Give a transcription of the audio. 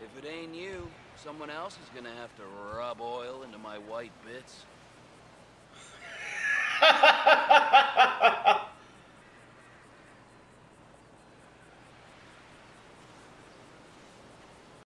If it ain't you, someone else is gonna have to rub oil into my white bits.